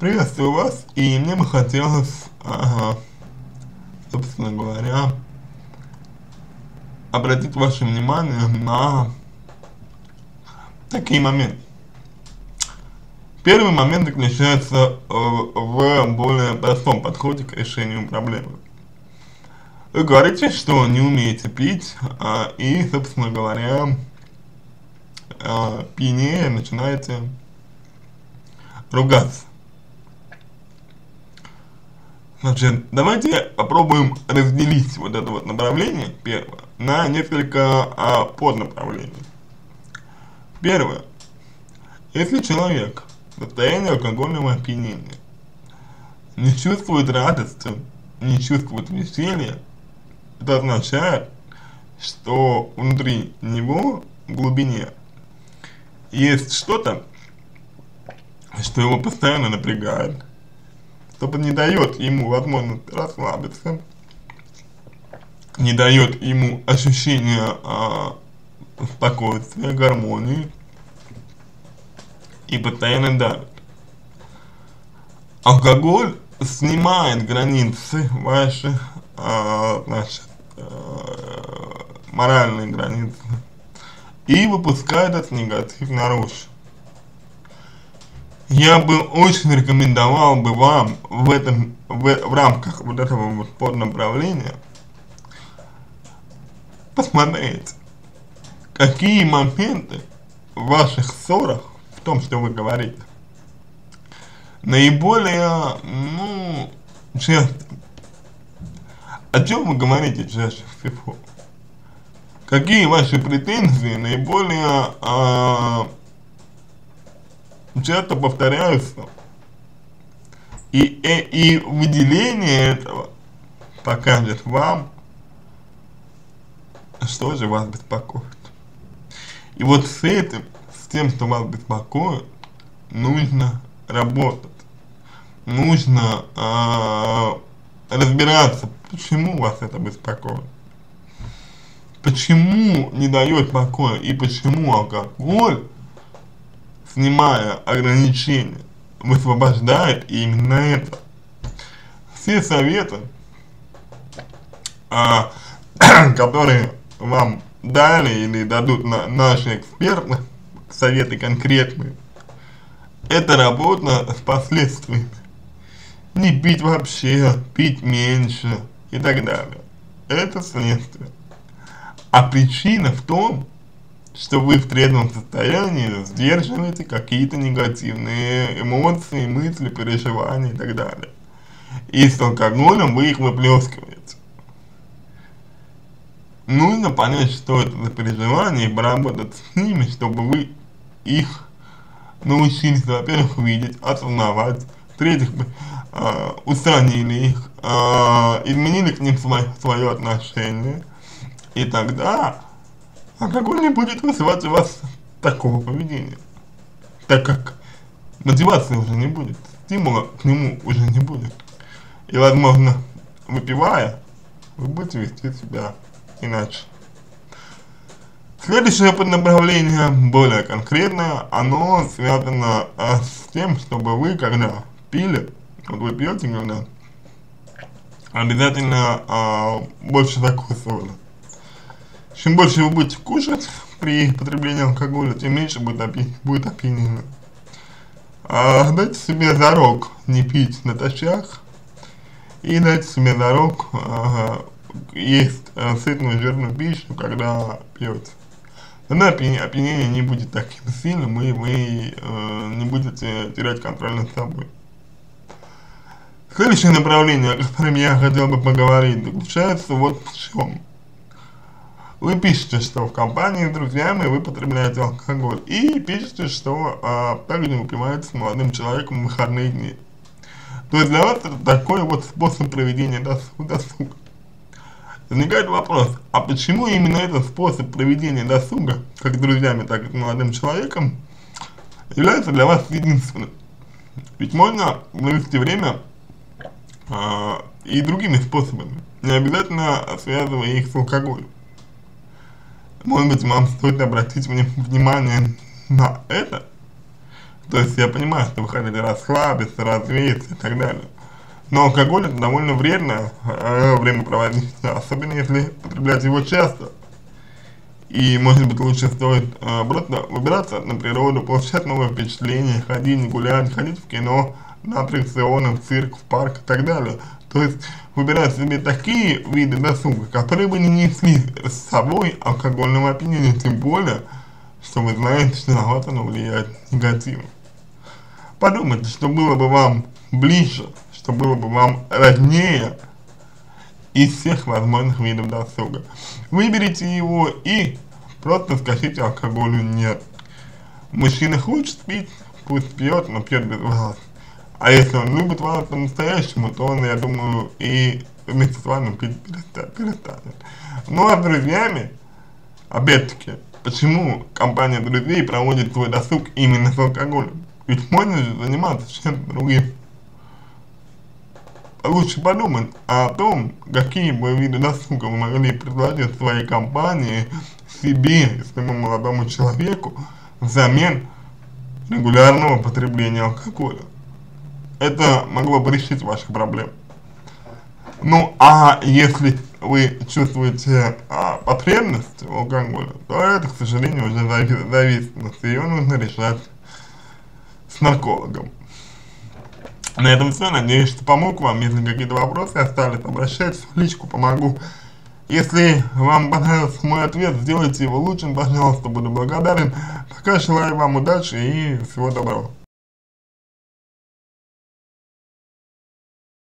Приветствую вас, и мне бы хотелось, ага, собственно говоря, обратить ваше внимание на такие моменты. Первый момент заключается в более простом подходе к решению проблемы. Вы говорите, что не умеете пить, а, и, собственно говоря, а, пьянее начинаете ругаться. Значит, давайте попробуем разделить вот это вот направление, первое, на несколько а, поднаправлений. Первое. Если человек в состоянии алкогольного опьянения не чувствует радости, не чувствует веселья, это означает, что внутри него, в глубине, есть что-то, что его постоянно напрягает, чтобы не дает ему возможность расслабиться, не дает ему ощущения а, спокойствия, гармонии и постоянно давит. Алкоголь снимает границы ваши, а, значит, а, моральные границы и выпускает этот негатив наружу я бы очень рекомендовал бы вам в этом, в, в рамках вот этого вот поднаправления посмотреть, какие моменты в ваших ссорах, в том, что вы говорите, наиболее, ну, часто. О чем вы говорите чаще всего? Какие ваши претензии наиболее э, часто повторяются. И, и, э, и выделение этого покажет вам, что же вас беспокоит. И вот с этим, с тем, что вас беспокоит, нужно работать. Нужно э, разбираться, почему вас это беспокоит. Почему не дает покоя и почему алкоголь снимая ограничения, высвобождает именно это. Все советы, а, которые вам дали или дадут на, наши эксперты, советы конкретные, это работа с последствиями. Не пить вообще, пить меньше и так далее. Это следствие. А причина в том, что вы в трезвом состоянии сдерживаете какие-то негативные эмоции, мысли, переживания и так далее. И с алкоголем вы их выплескиваете. Нужно понять, что это за переживания и поработать с ними, чтобы вы их научились, во-первых, видеть, осознавать, в-третьих, э, устранили их, э, изменили к ним свое, свое отношение, и тогда алкоголь не будет вызывать у вас такого поведения, так как мотивации уже не будет, стимула к нему уже не будет. И, возможно, выпивая, вы будете вести себя иначе. Следующее поднаправление, более конкретное, оно связано а, с тем, чтобы вы, когда пили, вот вы пьете, когда обязательно а, больше закусывали чем больше вы будете кушать при потреблении алкоголя, тем меньше будет, опи будет опьянение. А, дайте себе зарок не пить натощак и дайте себе зарок а, есть а, сытную жирную пищу, когда пьете. Тогда опьянение не будет таким сильным, и вы э, не будете терять контроль над собой. Следующее направление, о котором я хотел бы поговорить, заключается вот в чем. Вы пишете, что в компании с друзьями вы потребляете алкоголь. И пишете, что а, также выпиваете с молодым человеком в выходные дни. То есть для вас это такой вот способ проведения досуга. Возникает вопрос, а почему именно этот способ проведения досуга, как с друзьями, так и с молодым человеком, является для вас единственным? Ведь можно провести время а, и другими способами, не обязательно связывая их с алкоголем. Может быть, вам стоит обратить внимание на это, То есть я понимаю, что вы хотите расслабиться, развеяться и так далее. Но алкоголь это довольно вредно э, время проводить, особенно если потреблять его часто. И может быть лучше стоит э, просто выбираться на природу, получать новые впечатления, ходить, гулять, ходить в кино, на аттракционы, в цирк, в парк и так далее. То есть выбирать себе такие виды досуга, которые бы не несли с собой алкогольного опьянения, тем более, что вы знаете, что на вас оно влияет негативно. Подумайте, что было бы вам ближе, что было бы вам роднее из всех возможных видов досуга. Выберите его и просто скажите алкоголю нет. Мужчина хочет пить, пусть пьет, но пьет без вас. А если он любит вас по-настоящему, то он, я думаю, и вместе с вами перестанет. Ну а с друзьями, опять-таки, почему компания друзей проводит свой досуг именно с алкоголем? Ведь можно же заниматься чем-то другим. Лучше подумать о том, какие бы виды досуга вы могли предложить своей компании, себе своему молодому человеку взамен регулярного потребления алкоголя это могло бы решить ваши проблемы. Ну, а если вы чувствуете а, потребность в алкоголе, то это, к сожалению, уже зависит, зависимость, ее нужно решать с наркологом. На этом все, надеюсь, что помог вам, если какие-то вопросы остались, обращайтесь в личку, помогу. Если вам понравился мой ответ, сделайте его лучшим, пожалуйста, буду благодарен. Пока желаю вам удачи и всего доброго.